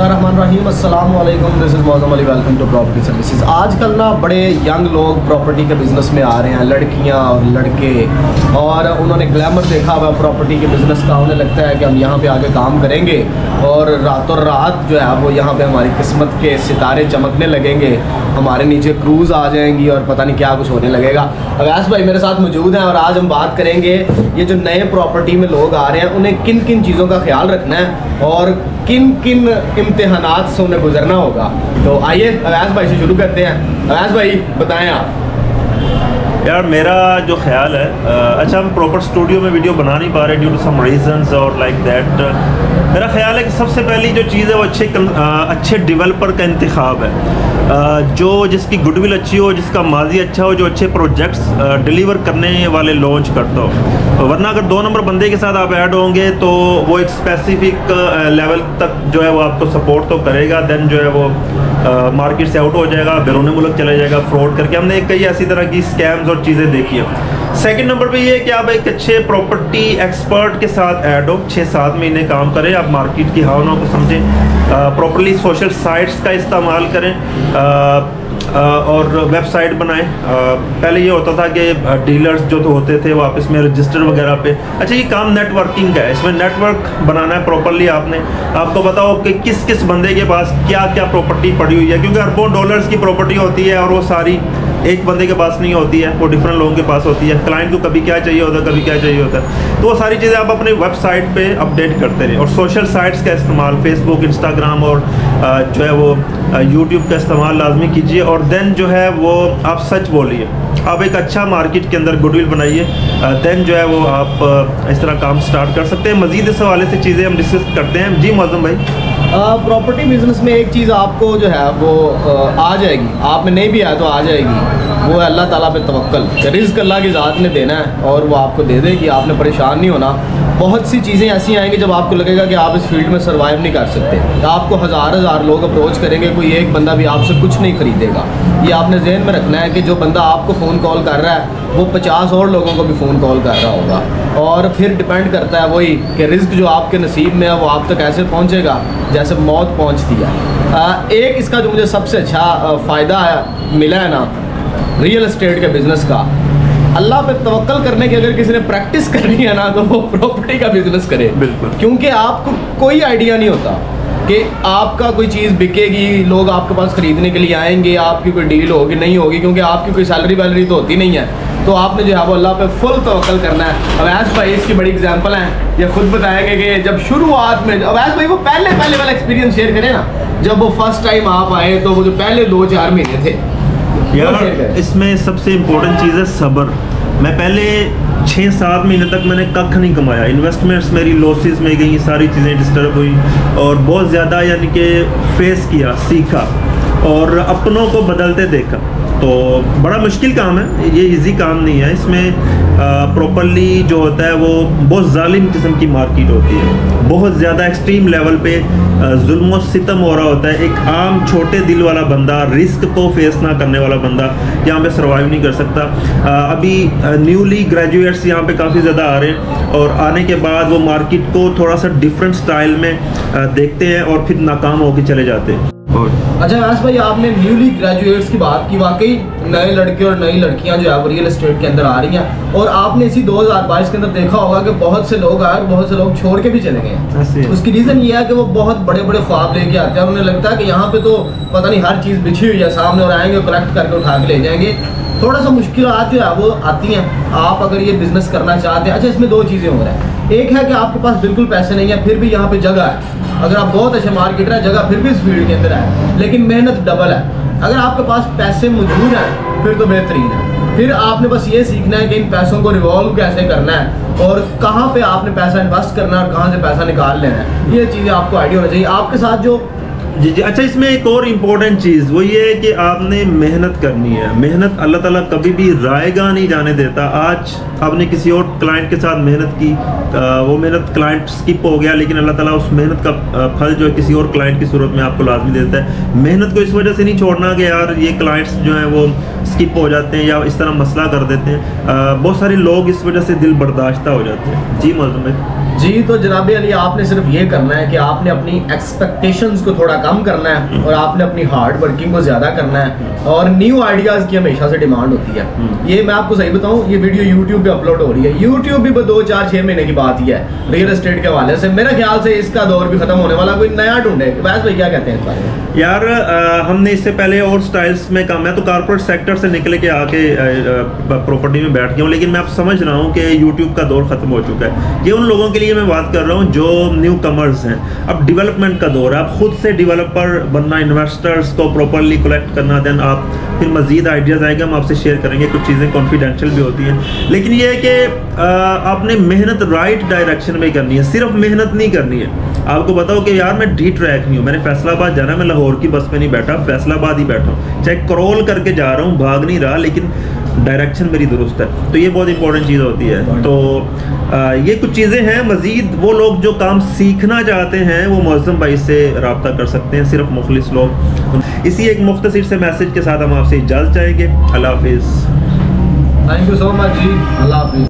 वालेकुम this is Moazzam Ali welcome to property services आजकल ना बड़े यंग लोग प्रॉपर्टी के बिज़नेस में आ रहे हैं, लड़कियाँ और लड़के। और उन्होंने ग्लैमर देखा हुआ प्रॉपर्टी के बिज़नेस का। उन्हें लगता है कि हम यहाँ पे आगे काम करेंगे। और रातों रात जो है, वो यहाँ पे हमारी किस्मत के सितारे चमकने लगेंगे। हमारे नीचे क्रूज़ आ जाएँगी और पता नहीं क्या कुछ होने लगेगा। अवैस भाई मेरे साथ मौजूद हैं और आज हम बात करेंगे ये जो नए प्रॉपर्टी में लोग आ रहे हैं, उन्हें किन किन चीज़ों का ख्याल रखना है और किन किन इम्तहान से उन्हें गुजरना होगा। तो आइए अवैस भाई से शुरू करते हैं। अवैस भाई, बताएँ आप। यार मेरा जो ख्याल है अ, अच्छा हम प्रॉपर स्टूडियो में वीडियो बना नहीं पा रहे ड्यू टू सम रीजंस और लाइक दैट मेरा ख्याल है कि सबसे पहली जो चीज़ है वो अच्छे अ, अच्छे डेवलपर का इंतखब है। अ, जो जिसकी गुडविल अच्छी हो जिसका माजी अच्छा हो जो अच्छे प्रोजेक्ट्स डिलीवर करने वाले लॉन्च करता हो। वरना अगर दो नंबर बंदे के साथ आप ऐड होंगे तो वो एक स्पेसिफिक लेवल तक जो है वो आपको सपोर्ट तो करेगा देन जो है वो मार्केट से आउट हो जाएगा बैरून मुल्क चला जाएगा फ्रॉड करके। हमने कई ऐसी तरह की स्कैम्स और चीज़ें देखिए। सेकंड नंबर पे ये है कि आप एक अच्छे प्रॉपर्टी एक्सपर्ट के साथ ऐड हो छः सात महीने काम करें आप मार्केट की भावनाओं को समझें प्रॉपरली सोशल साइट्स का इस्तेमाल करें अ, अ, और वेबसाइट बनाएँ। पहले ये होता था कि डीलर्स जो तो होते थे वो आपस में रजिस्टर वगैरह पे। अच्छा ये काम नेटवर्किंग का है इसमें नेटवर्क बनाना है प्रॉपरली आपने। आपको बताओ कि किस किस बंदे के पास क्या क्या प्रॉपर्टी पड़ी हुई है क्योंकि अरबों डॉलर्स की प्रॉपर्टी होती है और वो सारी एक बंदे के पास नहीं होती है, वो डिफरेंट लोगों के पास होती है। क्लाइंट को कभी क्या चाहिए होता है, कभी क्या चाहिए होता है। तो वो सारी चीज़ें आप अपनी वेबसाइट पे अपडेट करते रहें और सोशल साइट्स का इस्तेमाल फेसबुक इंस्टाग्राम और जो है वो यूट्यूब का इस्तेमाल लाजमी कीजिए। और देन जो है वो आप सच बोलिए। आप एक अच्छा मार्केट के अंदर गुडविल बनाइए। देन जो है वो आप इस तरह काम स्टार्ट कर सकते हैं। मज़ीद इस हवाले से चीज़ें हम डिस्कस करते हैं। जी मौजम भाई। प्रॉपर्टी बिज़नेस में एक चीज़ आपको जो है, वो आ जाएगी। आप में नहीं भी आया तो आ जाएगी। वो है, अल्लाह ताला पे तवक्ल रिस्क अल्लाह की ज़ात ने देना है और वो आपको दे देगी आपने परेशान नहीं होना। बहुत सी चीज़ें ऐसी आएँगी जब आपको लगेगा कि आप इस फ़ील्ड में सर्वाइव नहीं कर सकते। आपको हज़ार हज़ार लोग अप्रोच करेंगे, कोई एक बंदा भी आपसे कुछ नहीं खरीदेगा। ये आपने जहन में रखना है कि जो बंदा आपको फ़ोन कॉल कर रहा है, वो पचास और लोगों को भी फ़ोन कॉल कर रहा होगा। और फिर डिपेंड करता है वही कि रिस्क जो आपके नसीब में है, वो आप तक ऐसे पहुँचेगा जैसे मौत पहुँचती है। एक इसका जो मुझे सबसे अच्छा फ़ायदा मिला है ना रियल एस्टेट के बिज़नेस का। अल्लाह पे तवक्ल करने की अगर किसी ने प्रैक्टिस करनी है ना तो वो प्रॉपर्टी का बिज़नेस करे। बिल्कुल। क्योंकि आपको कोई आइडिया नहीं होता कि आपका कोई चीज़ बिकेगी लोग आपके पास ख़रीदने के लिए आएँगे आपकी कोई डील होगी नहीं होगी क्योंकि आपकी कोई सैलरी वैलरी तो होती नहीं है। तो आपने जो है वो अल्लाह पे फुल तवक्ल करना है। अवैस भाई इसकी बड़ी एग्जांपल है। ये खुद बताएँगे कि जब शुरुआत में अवैस भाई वो पहले पहले वाला एक्सपीरियंस शेयर करें ना। जब वो फ़र्स्ट टाइम आप आए तो वो जो पहले दो चार महीने थे यार इसमें सबसे इम्पोर्टेंट चीज़ है सब्र। मैं पहले छः सात महीने तक मैंने कख नहीं कमाया। इन्वेस्टमेंट्स मेरी लॉसेस में गई सारी चीज़ें डिस्टर्ब हुई और बहुत ज़्यादा यानी कि फेस किया सीखा। और अपनों को बदलते देखा। तो बड़ा मुश्किल काम है ये इजी काम नहीं है। इसमें प्रॉपरली जो होता है वो बहुत जालिम किस्म की मार्केट होती है। बहुत ज़्यादा एक्सट्रीम लेवल पे जुल्म सितम हो रहा होता है। एक आम छोटे दिल वाला बंदा रिस्क को फेस ना करने वाला बंदा यहाँ पे सर्वाइव नहीं कर सकता। अ, अभी न्यूली ग्रेजुएट्स यहाँ पे काफ़ी ज़्यादा आ रहे हैं और आने के बाद वो मार्केट को थोड़ा सा डिफरेंट स्टाइल में देखते हैं और फिर नाकाम होकर चले जाते हैं। और अच्छा व्यास भाई आपने न्यूली ग्रेजुएट्स की बात की वाकई नए लड़के और नई लड़कियाँ जो है वो रियल एस्टेट के अंदर आ रही हैं। और आपने इसी 2022 के अंदर देखा होगा कि बहुत से लोग आए और बहुत से लोग छोड़ के भी चले गए। उसकी रीज़न ये है कि वो बहुत बड़े बड़े ख्वाब लेके आते हैं। उन्हें लगता है कि यहाँ पे तो पता नहीं हर चीज़ बिछी हुई है सामने और आएँगे कलेक्ट करके उठा के ले जाएँगे। थोड़ा सा मुश्किल जो है वो आती हैं। आप अगर ये बिज़नेस करना चाहते हैं अच्छा इसमें दो चीज़ें हो रहा है। एक है कि आपके पास बिल्कुल पैसे नहीं है फिर भी यहाँ पे जगह है। अगर आप बहुत अच्छे मार्केटर हैं, जगह फिर भी इस फ़ील्ड के अंदर है, लेकिन मेहनत डबल है। अगर आपके पास पैसे मौजूद हैं, फिर तो बेहतरीन है। फिर आपने बस ये सीखना है कि इन पैसों को रिवॉल्व कैसे करना है और कहाँ पे आपने पैसा इन्वेस्ट करना है और कहाँ से पैसा निकाल लेना है। ये चीज़ें आपको आइडिया होना चाहिए। आपके साथ जो जी जी। अच्छा इसमें एक और इम्पोर्टेंट चीज़ वो ये है कि आपने मेहनत करनी है। मेहनत अल्लाह ताला कभी भी रायगा नहीं जाने देता। आज आपने किसी और क्लाइंट के साथ मेहनत की आ, वो मेहनत क्लाइंट स्किप हो गया लेकिन अल्लाह ताला उस मेहनत का फल जो है किसी और क्लाइंट की सूरत में आपको लाजमी देता है। मेहनत को इस वजह से नहीं छोड़ना कि यार ये क्लाइंट्स जो हैं वो स्किप हो जाते हैं या इस तरह मसला कर देते हैं। बहुत सारे लोग इस वजह से दिल बर्दाश्त हो जाते हैं। जी मौजूद जी तो जनाब अली आपने सिर्फ़ ये करना है कि आपने अपनी एक्सपेक्टेशंस को थोड़ा कम करना है और आपने अपनी हार्ड वर्किंग को ज़्यादा करना है और न्यू आइडियाज़ की हमेशा से डिमांड होती है। ये मैं आपको सही बताऊँ ये वीडियो यूट्यूब पे अपलोड हो रही है। यूट्यूब भी दो चार छः महीने की बात ही है रियल एस्टेट के हवाले से। मेरे ख्याल से इसका दौर भी खत्म होने वाला कोई नया ढूंढे। वैसे भाई क्या कहते हैं इस बारे में? यार आ, हमने इससे पहले और स्टाइल्स में काम है तो कारपोरेट सेक्टर से निकले के आके प्रॉपर्टी में बैठ गया हूँ। लेकिन मैं अब समझ रहा हूँ कि यूट्यूब का दौर ख़त्म हो चुका है। ये उन लोगों के लिए मैं बात कर रहा हूँ जो न्यू कमर्स हैं। अब डेवलपमेंट का दौर है। आप खुद से डेवलपर बनना इन्वेस्टर्स को प्रॉपरली कलेक्ट करना देन आप फिर मजीद आइडियाज़ आएँगे, हम आपसे शेयर करेंगे, कुछ चीज़ें कॉन्फिडेंशियल भी होती हैं। लेकिन ये है कि आपने मेहनत राइट डायरेक्शन में करनी है, सिर्फ़ मेहनत नहीं करनी है। आपको बताओ कि यार मैं डी ट्रैक नहीं हूँ, मैंने फैसलाबाद जाना मैं लाहौर की बस में नहीं बैठा, फैसलाबाद ही बैठा हूँ। चाहे क्रॉल करके जा रहा हूँ, भाग नहीं रहा, लेकिन डायरेक्शन मेरी दुरुस्त है। तो ये बहुत इंपॉर्टेंट चीज़ होती है। तो आ, ये कुछ चीज़ें हैं मज़ीद वो लोग जो काम सीखना चाहते हैं वो मौज़म भाई से रबता कर सकते हैं सिर्फ़ मुखलिस लोग। इसी एक मुख्तर से मैसेज के साथ हम आपसे इजाज़त चाहेंगे। अल्लाह हाफिज़। Thank you so much ji. अल्लाह हाफिज़।